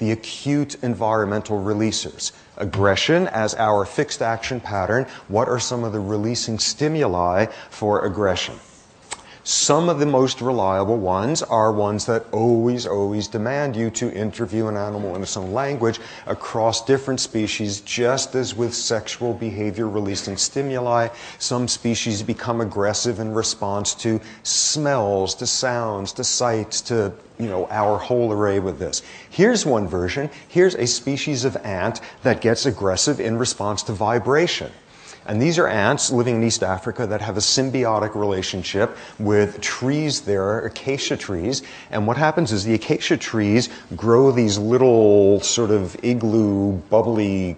the acute environmental releasers. Aggression as our fixed action pattern. What are some of the releasing stimuli for aggression? Some of the most reliable ones are ones that always, always demand you to interview an animal in its own language across different species, just as with sexual behavior releasing stimuli. Some species become aggressive in response to smells, to sounds, to sights, to you know, our whole array with this. Here's one version. Here's a species of ant that gets aggressive in response to vibration. And these are ants living in East Africa that have a symbiotic relationship with trees there, acacia trees. And what happens is the acacia trees grow these little sort of igloo, bubbly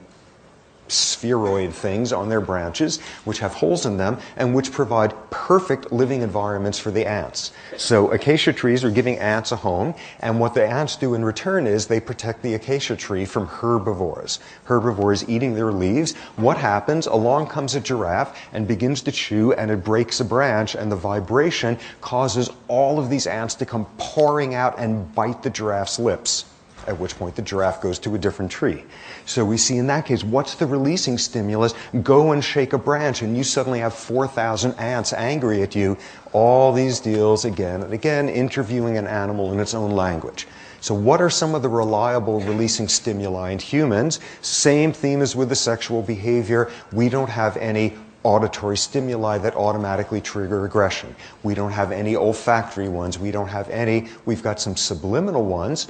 spheroid things on their branches, which have holes in them and which provide perfect living environments for the ants. So acacia trees are giving ants a home, and what the ants do in return is they protect the acacia tree from herbivores. Herbivores eating their leaves. What happens? Along comes a giraffe and begins to chew, and it breaks a branch, and the vibration causes all of these ants to come pouring out and bite the giraffe's lips at which point the giraffe goes to a different tree. So we see in that case, what's the releasing stimulus? Go and shake a branch, and you suddenly have 4,000 ants angry at you. All these deals again and again, interviewing an animal in its own language. So, what are some of the reliable releasing stimuli in humans? Same theme as with the sexual behavior. We don't have any auditory stimuli that automatically trigger aggression. We don't have any olfactory ones. We don't have any. We've got some subliminal ones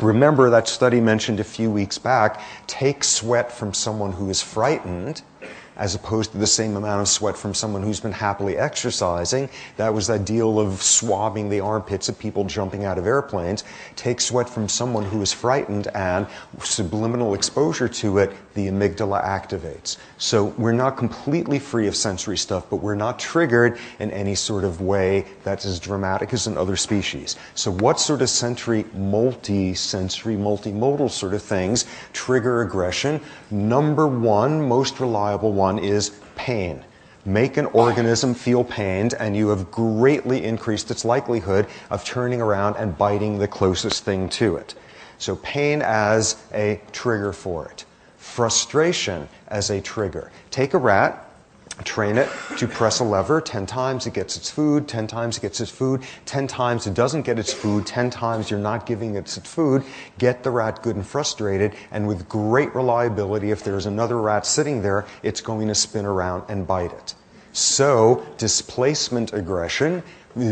Remember that study mentioned a few weeks back take sweat from someone who is frightened as opposed to the same amount of sweat from someone who's been happily exercising. That was that deal of swabbing the armpits of people jumping out of airplanes. Take sweat from someone who is frightened and subliminal exposure to it, the amygdala activates. So we're not completely free of sensory stuff, but we're not triggered in any sort of way that's as dramatic as in other species. So what sort of sensory, multi-sensory, multimodal sort of things trigger aggression? Number one, most reliable one one is pain. Make an organism feel pained, and you have greatly increased its likelihood of turning around and biting the closest thing to it. So, pain as a trigger for it. Frustration as a trigger. Take a rat, train it to press a lever. 10 times it gets its food 10 times it gets its food 10 times it doesn't get its food 10 times you're not giving it its food. Get the rat good and frustrated and with great reliability if there's another rat sitting there it's going to spin around and bite it. So displacement aggression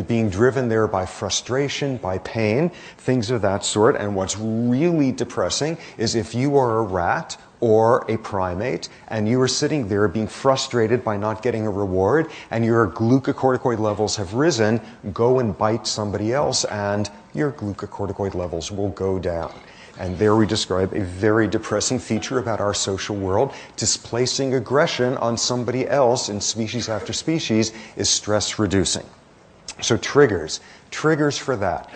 being driven there by frustration, by pain, things of that sort. And what's really depressing is if you are a rat or a primate, and you are sitting there being frustrated by not getting a reward, and your glucocorticoid levels have risen, go and bite somebody else, and your glucocorticoid levels will go down. And there we describe a very depressing feature about our social world. Displacing aggression on somebody else in species after species is stress reducing. So, triggers. Triggers for that.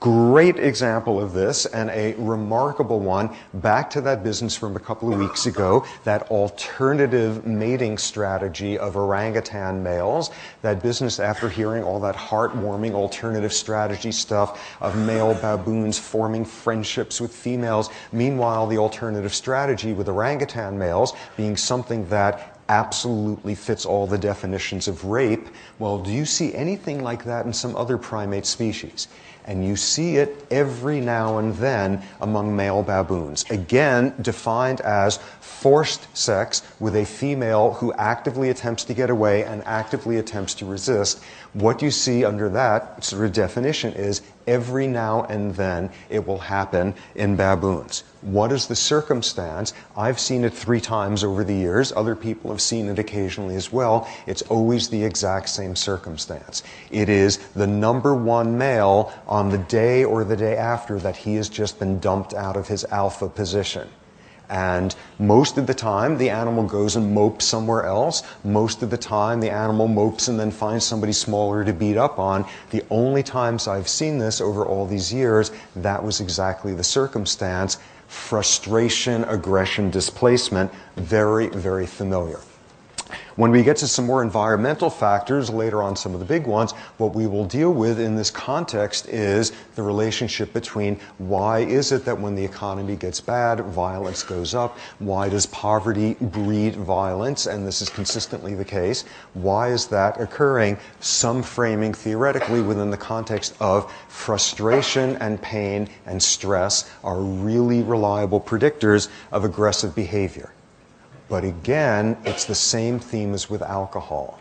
Great example of this and a remarkable one back to that business from a couple of weeks ago, that alternative mating strategy of orangutan males. That business after hearing all that heartwarming alternative strategy stuff of male baboons forming friendships with females. Meanwhile, the alternative strategy with orangutan males being something that absolutely fits all the definitions of rape. Well, do you see anything like that in some other primate species? and you see it every now and then among male baboons. Again, defined as forced sex with a female who actively attempts to get away and actively attempts to resist. What you see under that sort of definition is every now and then it will happen in baboons. What is the circumstance? I've seen it three times over the years. Other people have seen it occasionally as well. It's always the exact same circumstance. It is the number one male on the day or the day after that he has just been dumped out of his alpha position. And most of the time, the animal goes and mopes somewhere else. Most of the time, the animal mopes and then finds somebody smaller to beat up on. The only times I've seen this over all these years, that was exactly the circumstance. Frustration, aggression, displacement, very, very familiar. When we get to some more environmental factors, later on some of the big ones, what we will deal with in this context is the relationship between why is it that when the economy gets bad, violence goes up? Why does poverty breed violence? And this is consistently the case. Why is that occurring? Some framing theoretically within the context of frustration and pain and stress are really reliable predictors of aggressive behavior. But again, it's the same theme as with alcohol.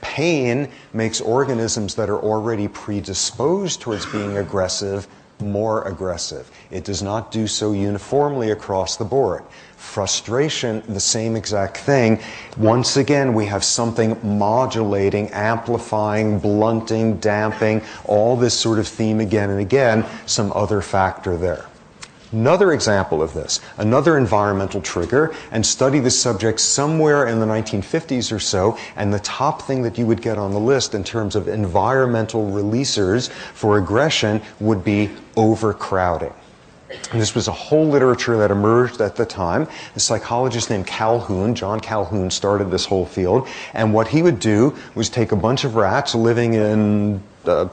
Pain makes organisms that are already predisposed towards being aggressive more aggressive. It does not do so uniformly across the board. Frustration, the same exact thing. Once again, we have something modulating, amplifying, blunting, damping, all this sort of theme again and again, some other factor there. Another example of this, another environmental trigger, and study the subject somewhere in the 1950s or so, and the top thing that you would get on the list in terms of environmental releasers for aggression would be overcrowding. And this was a whole literature that emerged at the time. A psychologist named Calhoun, John Calhoun, started this whole field. And what he would do was take a bunch of rats living in uh,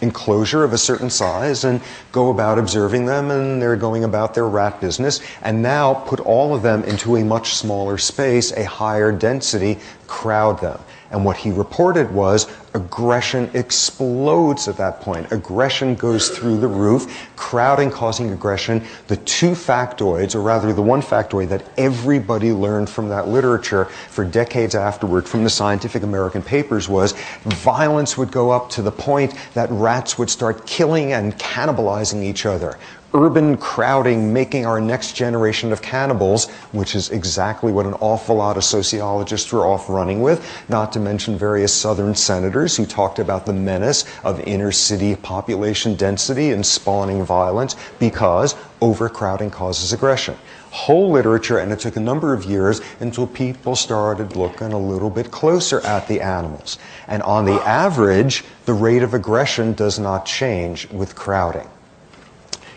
enclosure of a certain size and go about observing them and they're going about their rat business and now put all of them into a much smaller space, a higher density, crowd them. And what he reported was aggression explodes at that point. Aggression goes through the roof, crowding causing aggression. The two factoids, or rather the one factoid that everybody learned from that literature for decades afterward from the Scientific American papers was violence would go up to the point that rats would start killing and cannibalizing each other urban crowding making our next generation of cannibals, which is exactly what an awful lot of sociologists were off running with, not to mention various southern senators who talked about the menace of inner city population density and spawning violence because overcrowding causes aggression. Whole literature, and it took a number of years until people started looking a little bit closer at the animals. And on the average, the rate of aggression does not change with crowding.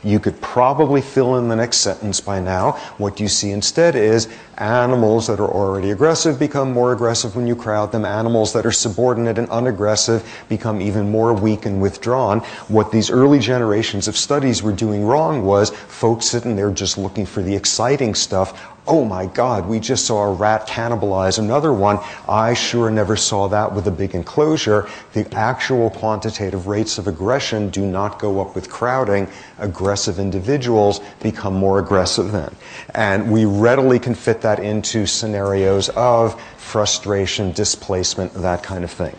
You could probably fill in the next sentence by now. What you see instead is animals that are already aggressive become more aggressive when you crowd them. Animals that are subordinate and unaggressive become even more weak and withdrawn. What these early generations of studies were doing wrong was folks sitting there just looking for the exciting stuff oh my God, we just saw a rat cannibalize another one. I sure never saw that with a big enclosure. The actual quantitative rates of aggression do not go up with crowding. Aggressive individuals become more aggressive then. And we readily can fit that into scenarios of frustration, displacement, that kind of thing.